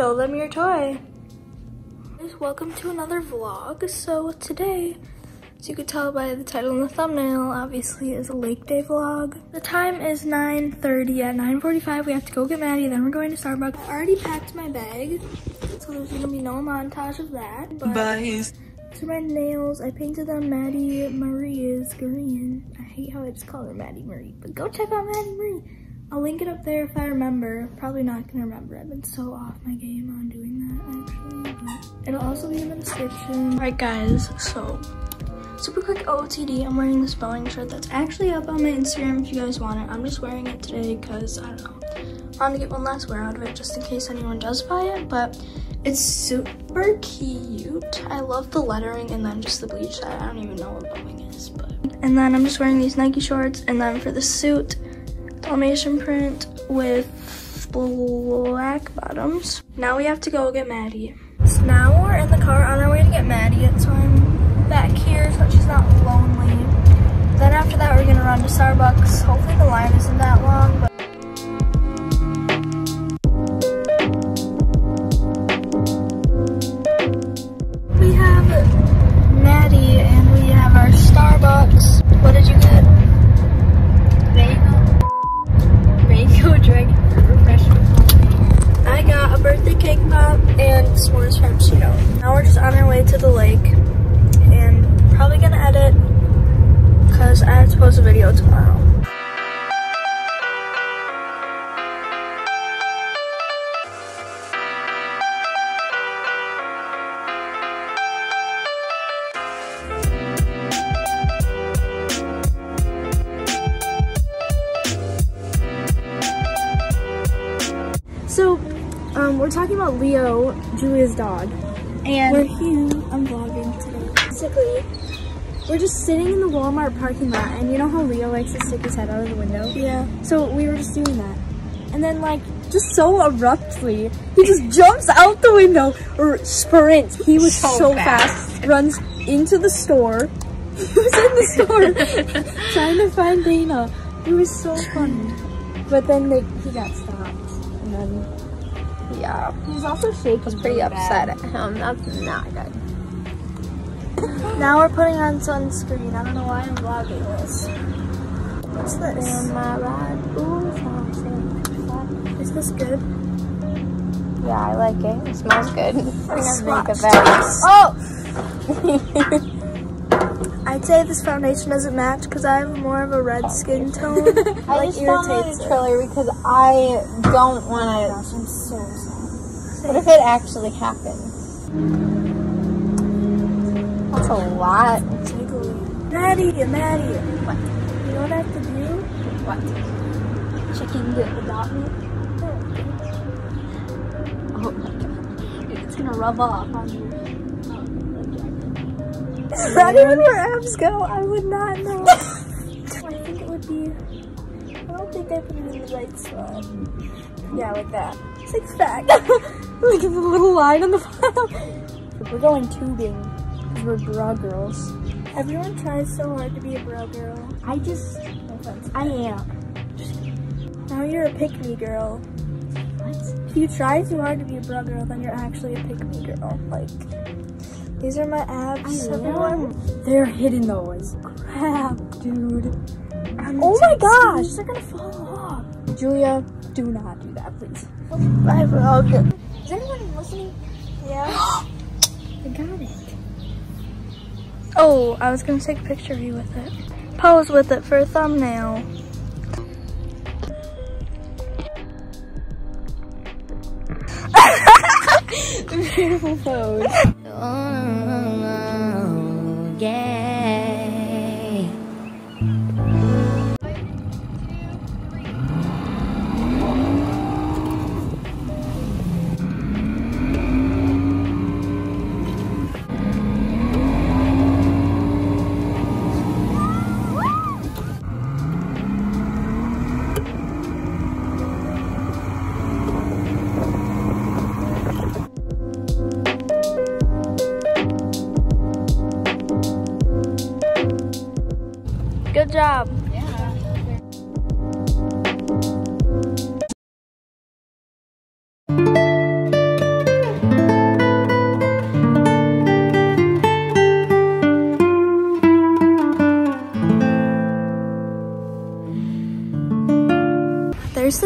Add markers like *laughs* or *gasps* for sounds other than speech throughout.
show them your toy. Welcome to another vlog. So today, as you could tell by the title and the thumbnail, obviously is a lake day vlog. The time is 9.30. At 9.45, we have to go get Maddie, then we're going to Starbucks. I already packed my bag, so there's gonna be no montage of that. But Bye. These are my nails. I painted them Maddie Marie's green. I hate how it's called Maddie Marie, but go check out Maddie Marie. I'll link it up there if I remember. Probably not gonna remember. I've been so off my game on doing that actually, but it'll also be in the description. All right guys, so super quick OOTD. I'm wearing this Boeing shirt that's actually up on my Instagram if you guys want it. I'm just wearing it today because I don't know. I wanted to get one last wear out of it just in case anyone does buy it, but it's super cute. I love the lettering and then just the bleach. I don't even know what Boeing is, but. And then I'm just wearing these Nike shorts and then for the suit, Dalmatian print with black bottoms. Now we have to go get Maddie. So now we're in the car on our way to get Maddie, so I'm back here so she's not lonely. Then after that, we're gonna run to Starbucks. Hopefully the line isn't that long, but and s'mores frappuccino. Now we're just on our way to the lake and probably gonna edit because I have to post a video tomorrow. So, um, we're talking about Leo, Julia's dog. And we're here, I'm vlogging today. Basically, we're just sitting in the Walmart parking lot, and you know how Leo likes to stick his head out of the window? Yeah. So we were just doing that. And then like, just so abruptly, he just jumps out the window, or sprints. He was so, so fast. fast. Runs into the store. *laughs* He was in the store *laughs* trying to find Dana. It was so funny. But then they, he got stopped. And then, yeah. He's also shaking. I was pretty upset bad. at him. That's not good. now we're putting on sunscreen. I don't know why I'm vlogging this. What's this? Ooh, Is this good? Yeah, I like it. It smells good. *laughs* Oh! *laughs* I'd say this foundation doesn't match because I have more of a red skin tone. *laughs* I like, just found my trailer because I don't want to. I'm so sorry. What if it actually happens? That's a lot. Maddie, Maddie. What? You know what I have to do? What? Chicken to adopt me? Oh my god. It's gonna rub off on you. Not even where abs go, I would not know. *laughs* I think it would be, I don't think I put it in the right spot. Yeah, like that. Six pack. *laughs* At the little line on the bottom. We're going tubing because we're bra girls. Everyone tries so hard to be a bra girl. I just, I am. Now you're a pick-me girl. What? If you try too hard to be a bra girl, then you're actually a pick-me girl. Like, these are my abs, everyone. They're hidden those. Crap, dude. oh my gosh, they're gonna fall off. Julia, do not do that, please. Bye, vlog. Is anyone listening? Yeah. *gasps* I got it. Oh, I was gonna take a picture of you with it. Pose with it for a thumbnail. *laughs* *laughs* Beautiful pose. *laughs*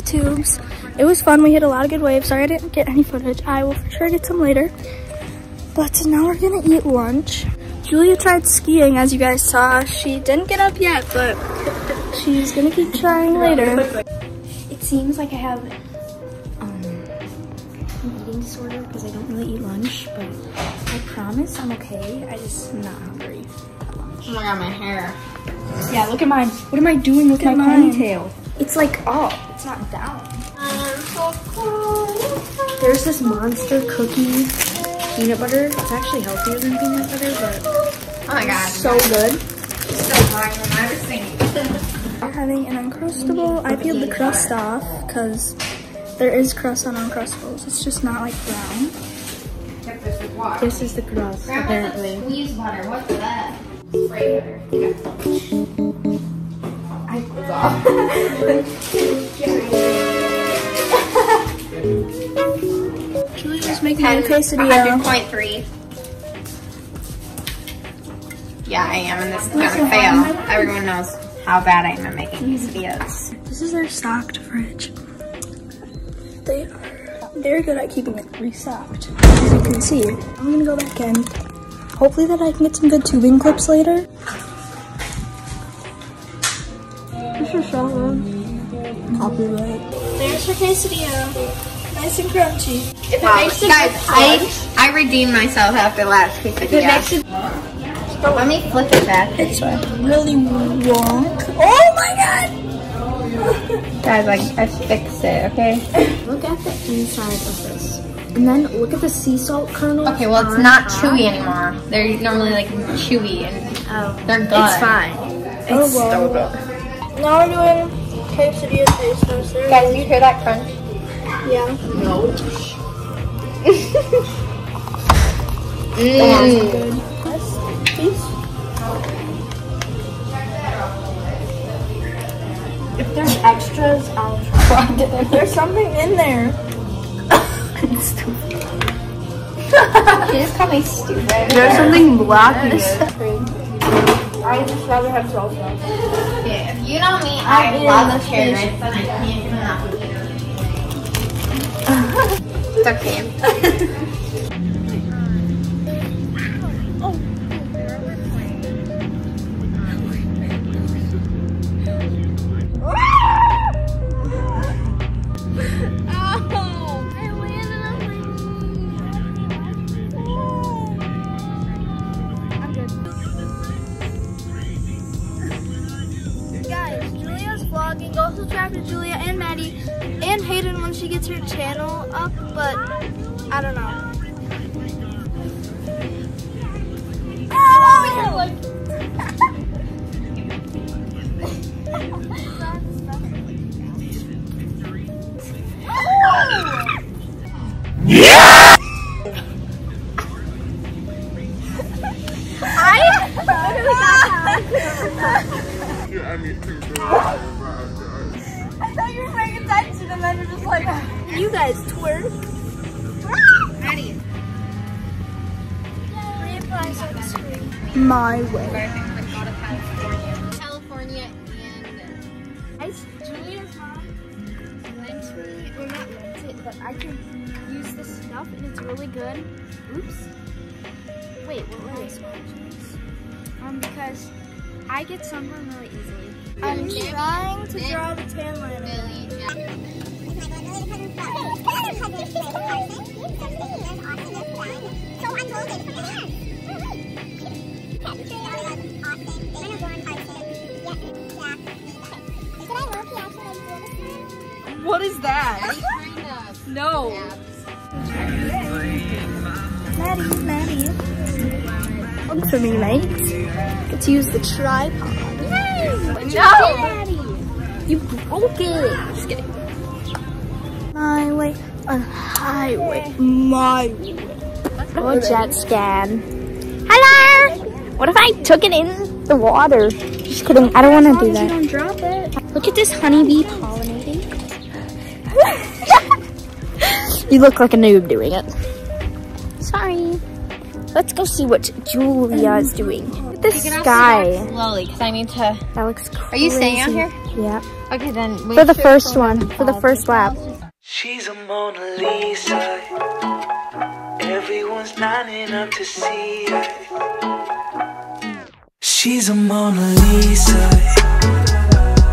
tubes. It was fun. We hit a lot of good waves. Sorry I didn't get any footage. I will for sure get some later. But now we're gonna eat lunch. Julia tried skiing, as you guys saw. She didn't get up yet, but she's gonna keep trying later. It seems like I have um, an eating disorder because I don't really eat lunch, but I promise I'm okay. I just am not hungry. Oh my god, my hair. Yeah, look at mine. What am I doing with my mine. ponytail? It's like up, it's not down. There's this monster cookie peanut butter. It's actually healthier than peanut butter, but Oh my god. so good. so hard when I was singing. We're having an Uncrustable. I peeled the crust off because there is crust on Uncrustables. It's just not like brown. This with water. This is the crust, apparently. squeeze butter. What's that? Spray butter. Julia's making a quesadilla. 100.3. Yeah, I am, and this is gonna fail. Everyone knows how bad I am at making these videos. This is their stocked fridge. They are very good at keeping it restocked, as you can see. I'm gonna go back in. Hopefully that I can get some good tubing clips later. This is so good. Copyright. There's her quesadilla. Nice and crunchy. If Wow, guys, I I redeemed myself after last quesadilla. Let me flip it back It's way. really wrong. Oh my god! *laughs* Guys, I, I fixed it, okay? Look at the inside of this. And then look at the sea salt kernel. Okay, well, it's not uh-huh. chewy anymore. They're normally like chewy and Oh, they're good. it's fine. Oh, It's well. so good. Now we're doing quesadilla taste tester. Guys, you hear that crunch? Yeah. *laughs* Mm. Peace. If there's extras, I'll try. *laughs* There's something in there. She just called me stupid. There's something black in it. I just rather have salsa. You know me, I eating love carrots and I can't come out. *laughs* it's okay. *laughs* she gets her channel up, but I don't know. You My way. California and Guys, Julia's mom lent me, or not lent it, but I can use this stuff and it's really good. Oops. Wait, what were I supposed to use? Um, because I get sunburn really easily. I'm trying to draw the tan line. out. What is that? No. Maddie, Maddie. Look for me, mate. Get to use the tripod. No! You broke it. Just kidding. My way, a highway, my way. Oh, jet scan. Hello! What if I took it in the water? Just kidding. I don't want to do that. Don't drop it. Look at this honeybee pollinating. You look like a noob doing it. Sorry. Let's go see what Julia is doing. Look at the sky. Slowly, because I need to. That looks crazy. Are you staying out here? Yeah. Okay, then. For the first one, for the first lap. She's a Mona Lisa. Everyone's lining up to see her. She's a Mona Lisa.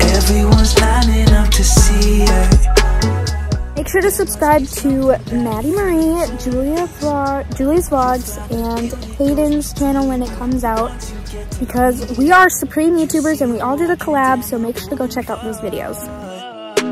Everyone's lining up to see her. Make sure to subscribe to Maddie Marie, Julia Vlog, Julie's Vlogs, and Hayden's channel when it comes out because we are Supreme YouTubers and we all did a collab, so make sure to go check out those videos.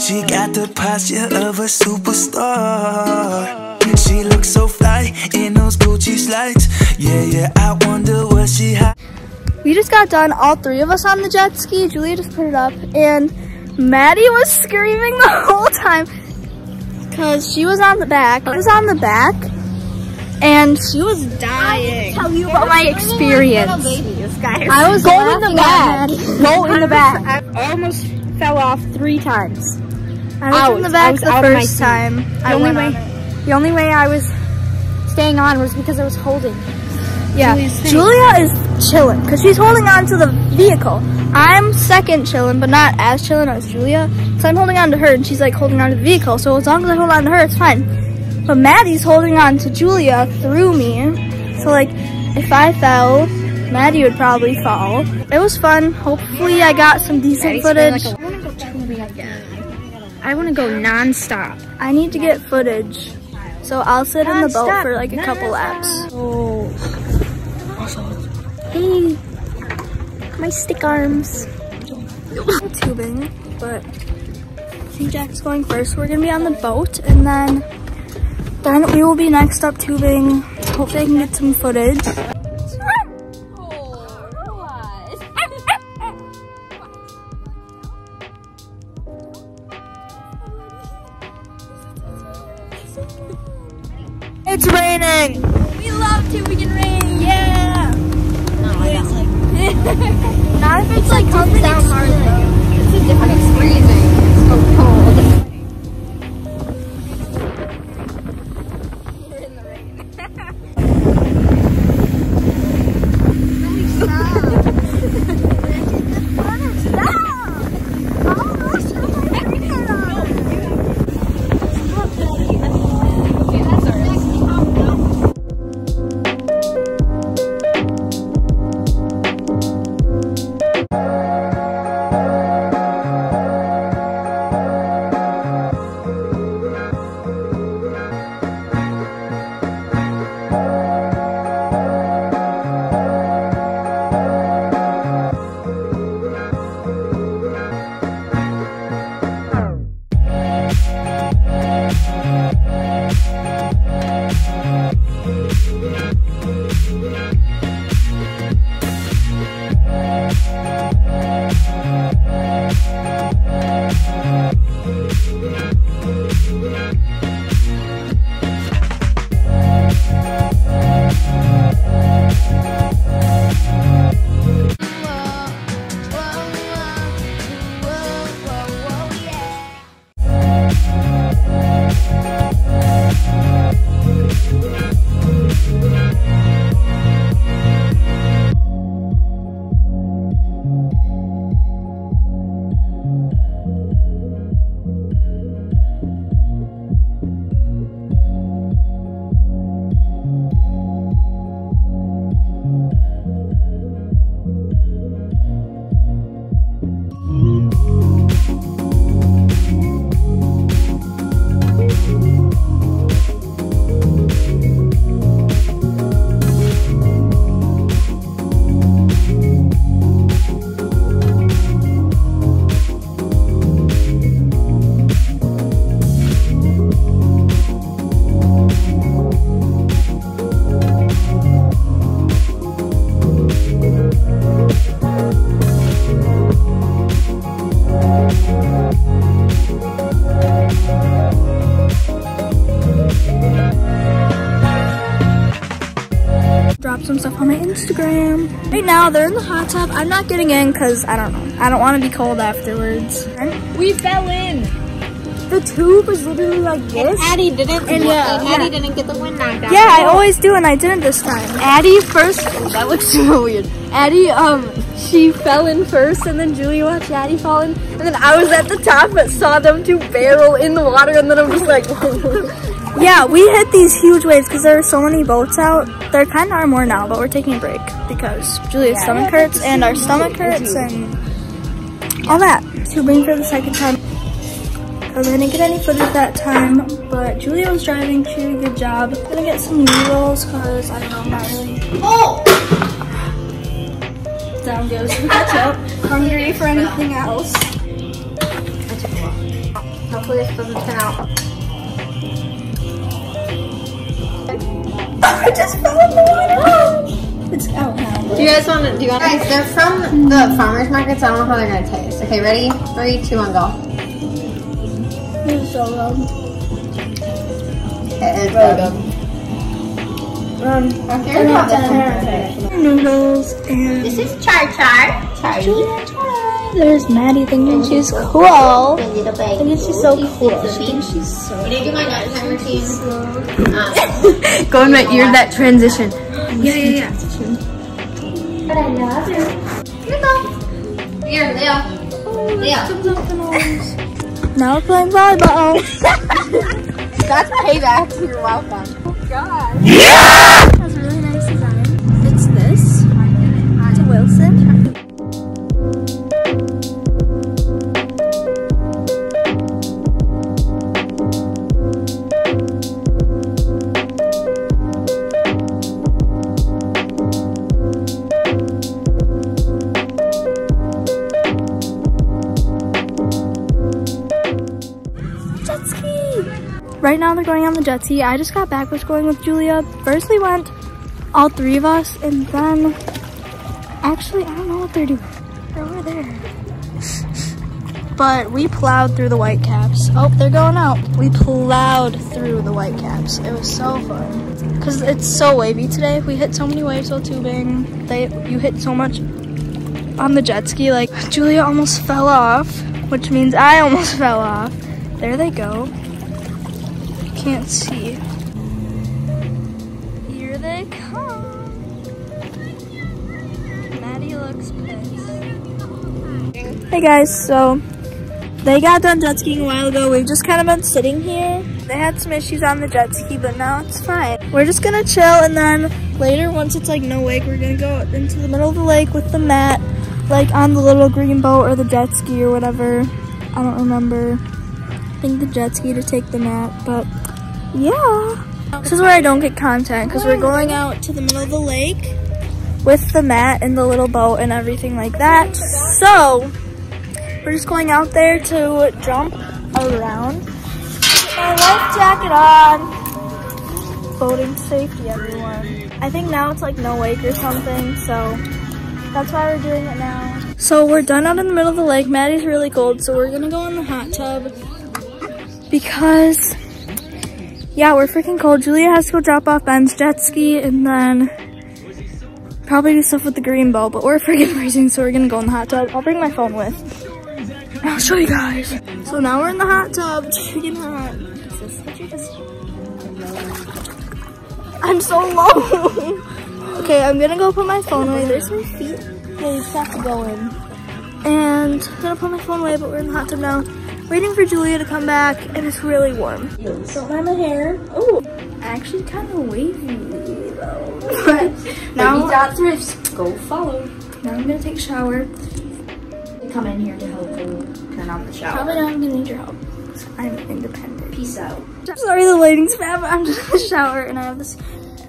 She got the posture of a superstar. She looks so fly in those Gucci slides. Yeah, yeah, I wonder what she had. We just got done, all three of us on the jet ski. Julia just put it up, and Maddie was screaming the *laughs* whole time because she was on the back. I was on the back, and she was dying. tell you about my experience. I was go in the back. Go in the back. I almost fell off three times. I was Out. in the back the out of my first time. The I only way- on. The only way I was staying on was because I was holding. Yeah, Julia is chilling because she's holding on to the vehicle. I'm second chilling, but not as chilling as Julia. So I'm holding on to her, and she's like holding on to the vehicle. So as long as I hold on to her, it's fine. But Maddie's holding on to Julia through me. So like, if I fell, Maddie would probably fall. It was fun. Hopefully, I got some decent footage. I want to go tubing again. I want to go non-stop. I need to get footage. So I'll sit in the boat for like a couple laps. Oh. Hey, my stick arms. Tubing, but St. Jack's going first. We're gonna be on the boat, and then then we will be next up tubing. Hopefully, I can get some footage. Instagram. Right now, they're in the hot tub. I'm not getting in because I don't know. I don't want to be cold afterwards. We fell in. the tube was literally like this. Addie didn't. And, yeah, and Addie yeah. didn't get the wind knocked out. Yeah, I always do, and I didn't this time. Addie first. That looks *laughs* so weird. Addie, um, she fell in first, and then Julie watched Addie fall in, and then I was at the top, but saw them two barrel in the water, and then I'm just like. *laughs* yeah, we hit these huge waves because there are so many boats out. There kind of are more now, but we're taking a break because Julia's stomach hurts, and our stomach hurts, and all that. Tubing for the second time. I didn't get any footage that time, but Julia was driving. She did a good job. Gonna get some noodles because I don't know, I'm not really. Oh! Down goes the ketchup. Hungry for anything else. Hopefully this doesn't turn out. *laughs* I just fell in the water. *gasps* It's out now. Do you guys want to? Do you want? Guys, they're from the farmers markets. I don't know how they're gonna taste. Okay, ready? Three, two, one, go. It's so good. It is good. Um, Okay, here's how this one noodles and This is Char Char. Char. There's Maddie thinking she's cool. Little baby. She's so cool. She's so. Can I do my nighttime routine? Um, Go in my ear, that transition. yeah, yeah, yeah. But I love her. Here we go. Here, Leo. Leo. *laughs* Now we're playing volleyball. *laughs* That's payback. You're welcome. *laughs* That's a Right now they're going on the jet ski. I just got back, was going with Julia. First we went, all three of us, and then, actually, I don't know what they're doing. They're over there. *laughs* But we plowed through the white caps. Oh, they're going out. We plowed through the white caps. It was so fun. Cause it's so wavy today. We hit so many waves while tubing. They, you hit so much on the jet ski. Like Julia almost fell off, which means I almost *laughs* fell off. There they go. Can't see. Here they come. Maddie looks pissed. Hey guys, so they got done jet skiing a while ago. We've just kind of been sitting here. They had some issues on the jet ski, but now it's fine. We're just gonna chill and then later, once it's like no wake, we're gonna go into the middle of the lake with the mat, like on the little green boat or the jet ski or whatever. I don't remember. I think the jet ski to take the mat, but yeah. This is where I don't get content because we're going out to the middle of the lake with the mat and the little boat and everything like that. So we're just going out there to jump around. Put my life jacket on. Boating safety, everyone. I think now it's like no wake or something, so that's why we're doing it now. So we're done out in the middle of the lake. Maddie's really cold, so we're gonna go in the hot tub because yeah, we're freaking cold. Julia has to go drop off Ben's jet ski and then probably do stuff with the green bow, but we're freaking *laughs* freezing, so we're gonna go in the hot tub. I'll bring my phone with. I'll show you guys. So now we're in the hot tub. Freaking hot. I'm so low. *laughs* okay, I'm gonna go put my phone away. There's my feet. Yeah, you just have to go in. And I'm gonna put my phone away, but we're in the hot tub now. Waiting for Julia to come back, and it's really warm. Don't mind my hair. Oh, actually kind of wavy though. But now, thrifts. Go follow. now I'm gonna take a shower. Come in here to help you turn on the shower. Probably not gonna need your help. I'm independent. Peace out. Sorry the lighting's bad, but I'm just in the shower and I have this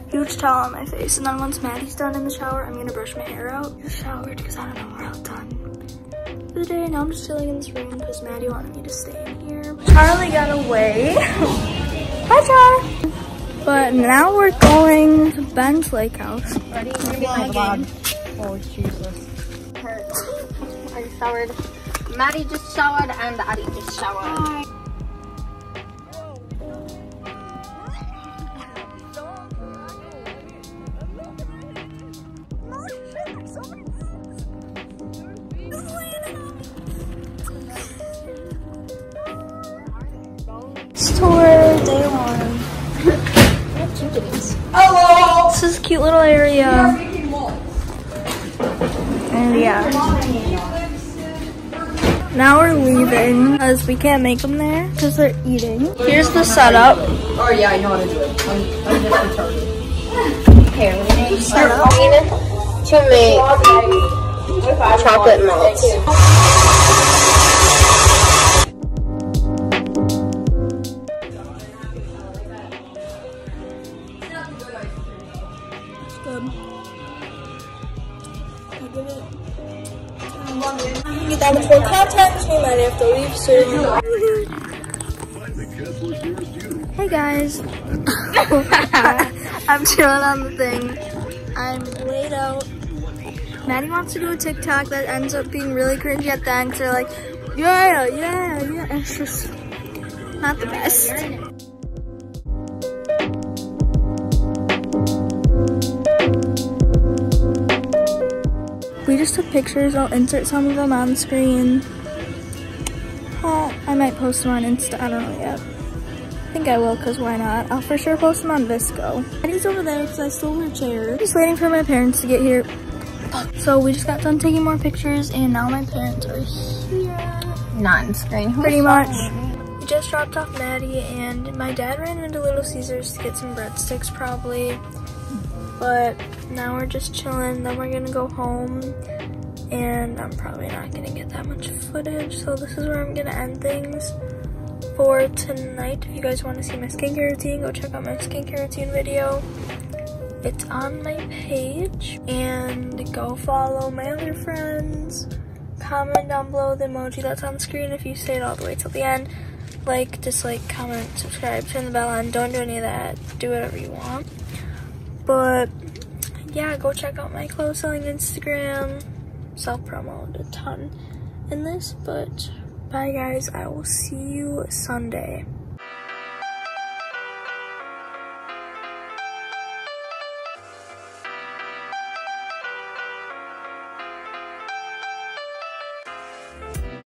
huge towel on my face. And then once Maddie's done in the shower, I'm gonna brush my hair out. I showered because I don't know, we're all done for the day. Now I'm just chilling in this room because Maddie wanted me to stay in here. Charlie got away. *laughs* Hi, Char. But now we're going to Ben's lake house. Ready? Vlogging. Oh, Jesus. Hurts. *gasps* I showered. Maddie just showered and Addie just showered. Hello! This is a cute little area. And yeah. Now we're leaving because we can't make them there because they're eating. Here's the setup. Oh yeah, I know how to do it. I'm, I'm just retarded. Here, we need to make chocolate melts. Hey guys. *laughs* I'm chilling on the thing. I'm laid out. Maddie wants to do a TikTok that ends up being really cringy at the end. So they're like, yeah, yeah, yeah. It's just not the best. We just took pictures. I'll insert some of them on the screen. Might post them on Insta. I don't know yet. I think I will because why not? I'll for sure post them on VSCO. Eddie's over there because I stole her chair. Just waiting for my parents to get here. So we just got done taking more pictures and now my parents are here. Not in screen. Pretty much. We just dropped off Maddie and my dad ran into Little Caesars to get some breadsticks probably. But now we're just chilling. Then we're gonna go home and I'm probably not gonna get that much footage. So this is where I'm gonna end things for tonight. If you guys want to see my skincare routine, go check out my skincare routine video. It's on my page and go follow my other friends. Comment down below the emoji that's on screen if you stayed all the way till the end. Like, dislike, comment, subscribe, turn the bell on. Don't do any of that. Do whatever you want. But yeah, go check out my clothes selling Instagram. Self promoted a ton in this, but bye guys. I will see you Sunday.